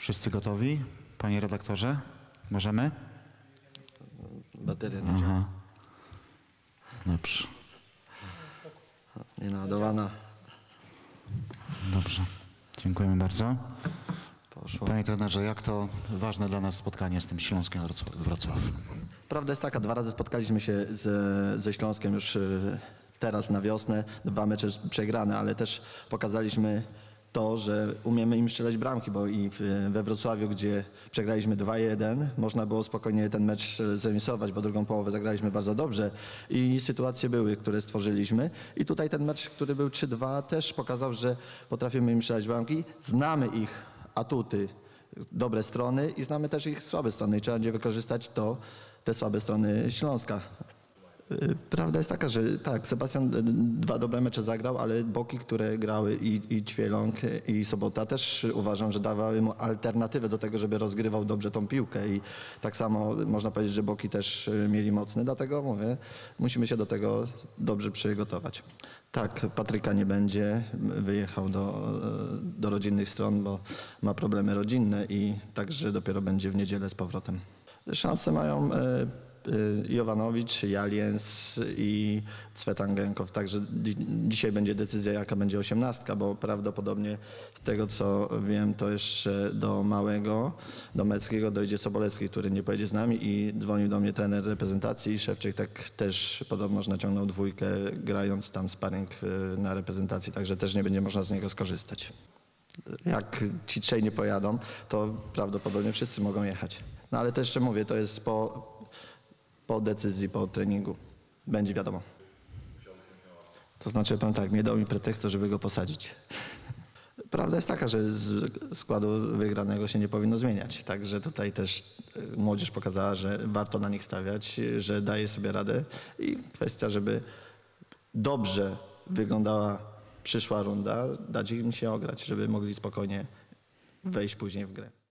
Wszyscy gotowi? Panie redaktorze? Możemy? Bateria nie działa. Dobrze, Nie naładowana. dobrze. Dziękujemy bardzo. Poszło. Panie trenerze, jak to ważne dla nas spotkanie z tym Śląskiem Wrocław-? Prawda jest taka, dwa razy spotkaliśmy się z, ze Śląskiem już y, teraz na wiosnę. Dwa mecze przegrane, ale też pokazaliśmy to, że umiemy im strzelać bramki, bo i we Wrocławiu, gdzie przegraliśmy 2-1, można było spokojnie ten mecz zremisować, bo drugą połowę zagraliśmy bardzo dobrze i sytuacje były, które stworzyliśmy. I tutaj ten mecz, który był 3-2 też pokazał, że potrafimy im strzelać bramki. Znamy ich atuty, dobre strony i znamy też ich słabe strony i trzeba będzie wykorzystać to, te słabe strony Śląska. Y, Prawda jest taka, że tak, Sebastian y, dwa dobre mecze zagrał, ale boki, które grały i, i Ćwieląg i Sobota też uważam, że dawały mu alternatywę do tego, żeby rozgrywał dobrze tą piłkę i tak samo można powiedzieć, że boki też y, mieli mocne, dlatego mówię, musimy się do tego dobrze przygotować. Tak, Patryka nie będzie, wyjechał do, do rodzinnych stron, bo ma problemy rodzinne i także dopiero będzie w niedzielę z powrotem. Szanse mają e, Jovanowicz, Jaliens i Cwetangenkow. Także dzi- dzisiaj będzie decyzja, jaka będzie osiemnastka, bo prawdopodobnie z tego, co wiem, to jeszcze do Małego, do Meckiego dojdzie Sobolewski, który nie pojedzie z nami i dzwonił do mnie trener reprezentacji i Szewczyk tak też podobnoż naciągnął dwójkę, grając tam sparring e, na reprezentacji, także też nie będzie można z niego skorzystać. Jak ci trzej nie pojadą, to prawdopodobnie wszyscy mogą jechać. No ale to jeszcze mówię, to jest po, po decyzji, po treningu. Będzie wiadomo. To znaczy, powiem tak, nie dał mi pretekstu, żeby go posadzić. Prawda jest taka, że z składu wygranego się nie powinno zmieniać. Także tutaj też e, młodzież pokazała, że warto na nich stawiać, że daje sobie radę i kwestia, żeby dobrze wyglądała przyszła runda, dać im się ograć, żeby mogli spokojnie wejść później w grę.